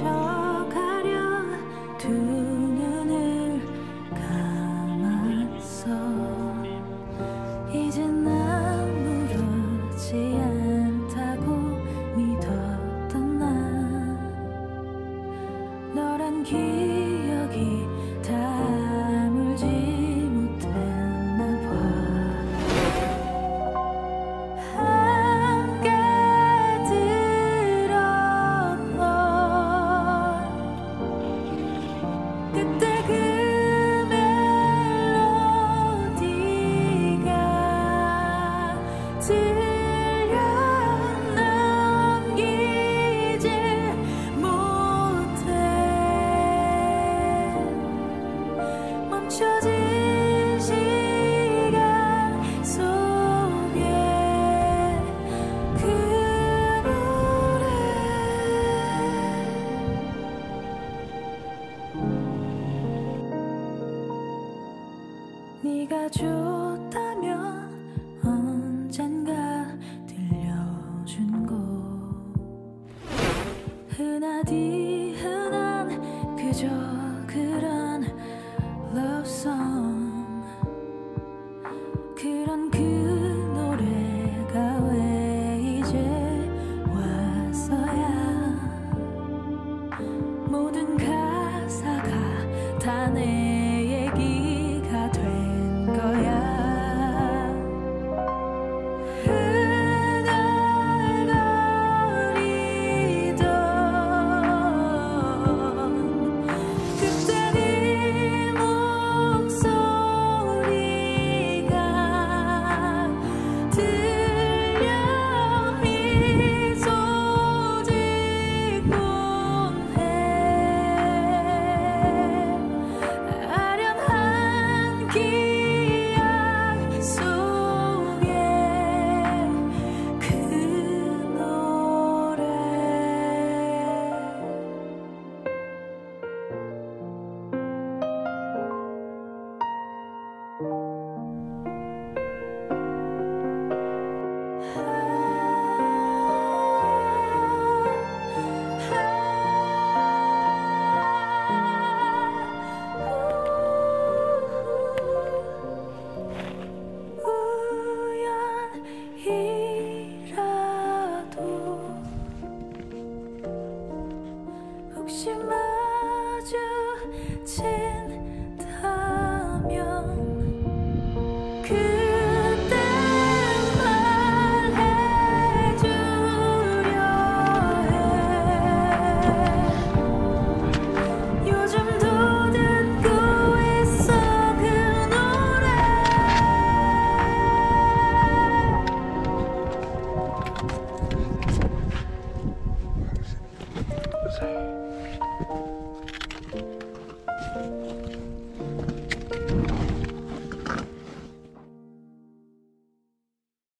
모 좋다면 언젠가 들려준 곡 흔하디 흔한 그저 그런 song. 그런 그 노래가 왜 이제 와서야? 모든 가사가 다내